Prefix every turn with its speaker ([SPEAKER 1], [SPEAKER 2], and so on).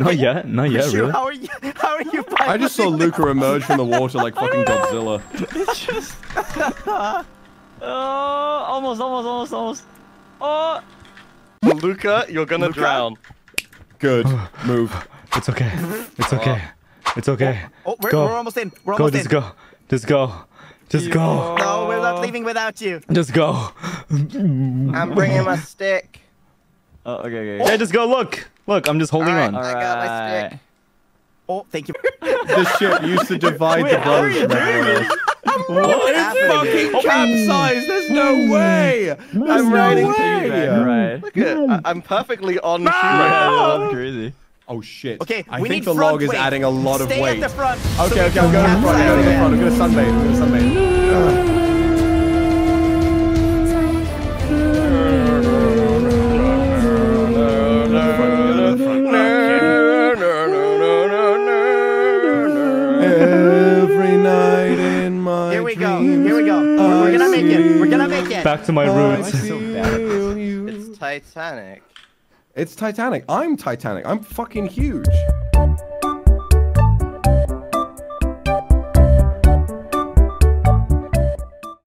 [SPEAKER 1] Not yet. Not yet.
[SPEAKER 2] Shoot,
[SPEAKER 1] Really?
[SPEAKER 2] how are you? How are you?
[SPEAKER 3] I just saw Luca emerge from the water like fucking Godzilla.
[SPEAKER 4] It's just. oh, almost, almost, almost, almost. Oh.
[SPEAKER 5] Luca, you're gonna
[SPEAKER 2] Luca?
[SPEAKER 5] drown.
[SPEAKER 3] Good. Oh. Move.
[SPEAKER 1] It's okay. It's okay. Oh. It's okay.
[SPEAKER 2] Oh, oh, we're,
[SPEAKER 1] Go.
[SPEAKER 2] we're almost in. We're
[SPEAKER 1] Go.
[SPEAKER 2] almost
[SPEAKER 1] Just
[SPEAKER 2] in.
[SPEAKER 1] go. Just go. Just go.
[SPEAKER 2] No, we're not leaving without you.
[SPEAKER 1] Just go.
[SPEAKER 5] I'm bringing my stick.
[SPEAKER 4] Oh, okay, okay.
[SPEAKER 1] Yeah, just go. Look. Look. I'm just holding
[SPEAKER 5] Alright.
[SPEAKER 1] on.
[SPEAKER 5] I got my stick.
[SPEAKER 2] Oh, thank you.
[SPEAKER 3] This ship used to divide the
[SPEAKER 4] how
[SPEAKER 3] brothers
[SPEAKER 4] you
[SPEAKER 3] from everyone else.
[SPEAKER 2] What is
[SPEAKER 3] Fucking capsized. There's no hmm. way. There's
[SPEAKER 5] I'm
[SPEAKER 3] no
[SPEAKER 5] riding
[SPEAKER 3] way.
[SPEAKER 4] Right.
[SPEAKER 5] Look at I- I'm perfectly on ah! shoe
[SPEAKER 4] Yeah,
[SPEAKER 5] right
[SPEAKER 4] that's crazy.
[SPEAKER 3] Oh shit.
[SPEAKER 2] Okay,
[SPEAKER 3] I
[SPEAKER 2] we
[SPEAKER 3] think
[SPEAKER 2] need
[SPEAKER 3] the
[SPEAKER 2] front
[SPEAKER 3] log is
[SPEAKER 2] weight.
[SPEAKER 3] adding a lot of
[SPEAKER 2] Stay at the front.
[SPEAKER 3] Okay,
[SPEAKER 2] we
[SPEAKER 3] okay, I'm going to the front. I'm going to the front. I'm going to sunbathe. I'm going to sunbathe. Every night in my
[SPEAKER 2] Here we go. Here we go. We're, we're gonna make it. We're gonna make it.
[SPEAKER 1] Back to my roots.
[SPEAKER 3] feel you.
[SPEAKER 5] It's Titanic.
[SPEAKER 3] It's Titanic. I'm Titanic. I'm fucking huge.